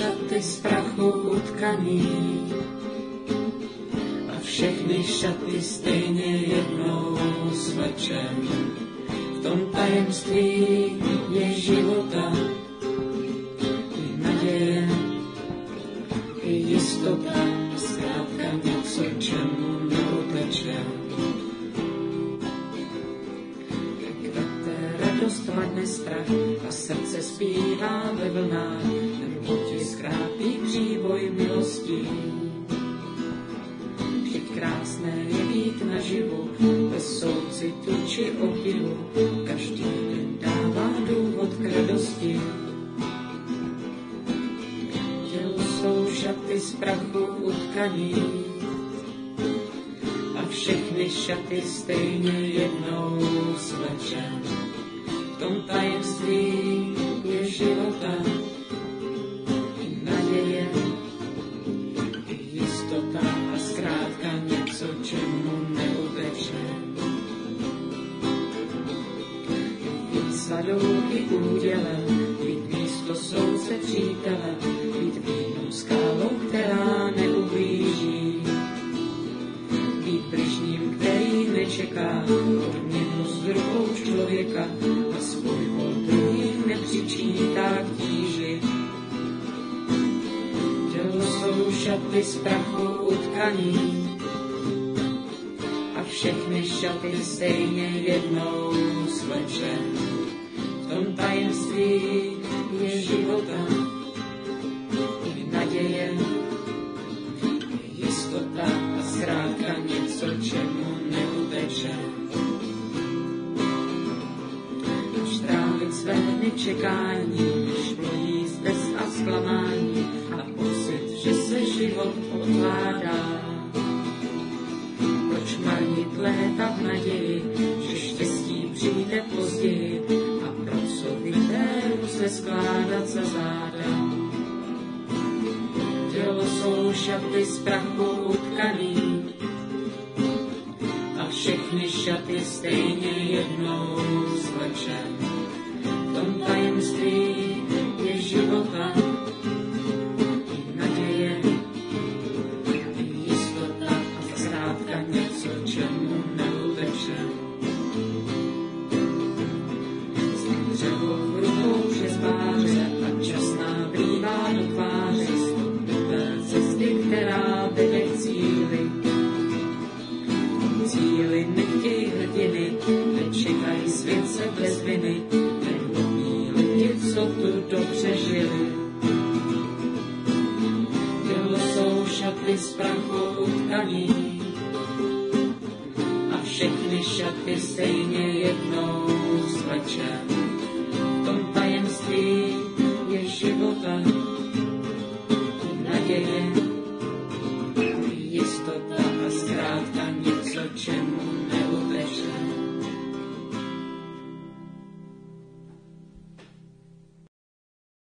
šaty z prachu utkaný a všechny šaty stejně jednou svlečem. V tom tajemství je života i naděje, i jistota, zkrátka něco, čemu neutečem. Radost, hladne strach a srdce zpívá ve vlnách, zkrátí příboj milostí. Vždyť krásné je být naživu, bez soucitu či obdivu, každý den dává důvod k radosti. Tělo jsou šaty z prachu utkaní a všechny šaty stejně jednou svlečem. I údělem, být místo soudce přítele, být pevnou skálou, která neublíží. Být bližním, který nečeká odměnu z rukou člověka a svůj od druhých nepřičítá k tíži. Tělo jsou šaty z prachu utkaní a všechny šaty stejně jednou svleče. Tom tajemství je života i naděje, je jistota a zkrátka něco, čemu neuteče. Až trávit své dny čekání, než plojí zdes a zklamání a pocit, že se život odkládá. Proč marnit léta v naději, že štěstí přijde později ruce skládat za záda. Tělo jsou šaty z prachu utkaný a všechny šaty stejně jednou svleče. Šaty z prachu utkaní a všechny šaty stejně jednou svleče. V tom tajemství